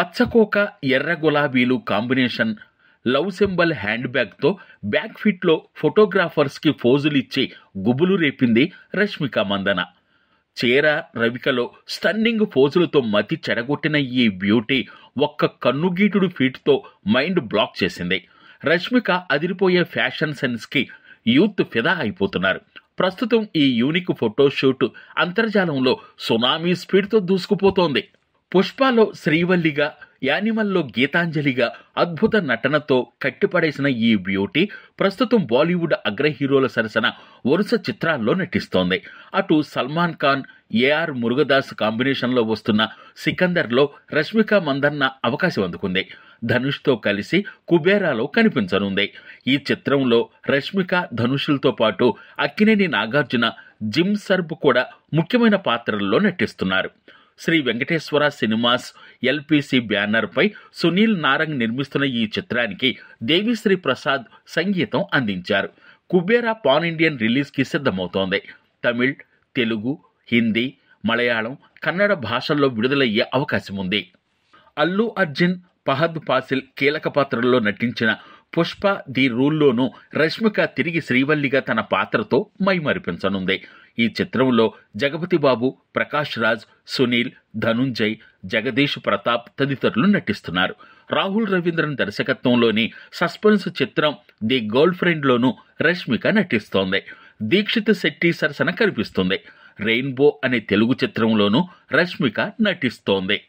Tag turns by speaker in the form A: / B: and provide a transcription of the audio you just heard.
A: పచ్చకోక ఎర్ర గులాబీలు combination love symbol hand బ్యాగ్తో బ్యాక్ ఫిట్లో ఫోటోగ్రాఫర్స్కి ఫోజులిచ్చి గుబులు రేపింది రష్మిక మందన. చీర రవికలో స్టన్నింగ్ ఫోజులతో మతి చెడగొట్టిన ఈ బ్యూటీ ఒక్క కన్నుగీటుడు ఫీట్తో మైండ్ బ్లాక్ చేసింది. రష్మిక అదిరిపోయే ఫ్యాషన్ సెన్స్కి యూత్ ఫిదా అయిపోతున్నారు. ప్రస్తుతం ఈ యూనిక్ ఫోటోషూట్ అంతర్జాలంలో సునామీ స్పీడ్తో దూసుకుపోతోంది. పుష్పలో శ్రీవల్లిగా యానిమల్లో గీతాంజలిగా అద్భుత నటనతో కట్టిపడేసిన ఈ బ్యూటీ ప్రస్తుతం బాలీవుడ్ అగ్ర హీరోల సరసన వరుస చిత్రాల్లో నటిస్తోంది. అటు సల్మాన్ ఖాన్ ఏఆర్ మురుగదాస్ కాంబినేషన్లో వస్తున్న సికందర్లో రష్మిక మందన్న అవకాశం అందుకుంది. ధనుష్తో కలిసి కుబేరాలో కనిపించనుంది. ఈ చిత్రంలో రష్మిక ధనుషులతో పాటు అక్కినేని నాగార్జున జిమ్ సర్బ్ కూడా ముఖ్యమైన పాత్రల్లో నటిస్తున్నారు. శ్రీ వెంకటేశ్వర సినిమాస్ ఎల్పిసి బ్యానర్పై సునీల్ నారంగ్ నిర్మిస్తున్న ఈ చిత్రానికి దేవిశ్రీ ప్రసాద్ సంగీతం అందించారు. కుబేరా పాన్ ఇండియన్ రిలీజ్కి సిద్ధమవుతోంది. తమిళ్ తెలుగు హిందీ మలయాళం కన్నడ భాషల్లో విడుదలయ్యే అవకాశం ఉంది అల్లు అర్జున్ ఫహద్ పాసిల్ కీలక పాత్రల్లో నటించిన పుష్ప ది రూల్లోనూ రష్మిక తిరిగి శ్రీవల్లిగా తన పాత్రతో మైమరిపించనుంది. ఈ చిత్రంలో జగపతి బాబు ప్రకాష్ రాజ్ సునీల్ ధనుంజయ్ జగదీష్ ప్రతాప్ తదితరులు నటిస్తున్నారు. రాహుల్ రవీంద్రన్ దర్శకత్వంలోని సస్పెన్స్ చిత్రం ది గర్ల్ ఫ్రెండ్లోనూ రష్మిక నటిస్తోంది. దీక్షిత్ శెట్టి సరసన కనిపిస్తుంది. రెయిన్బో అనే తెలుగు చిత్రంలోనూ రష్మిక నటిస్తోంది.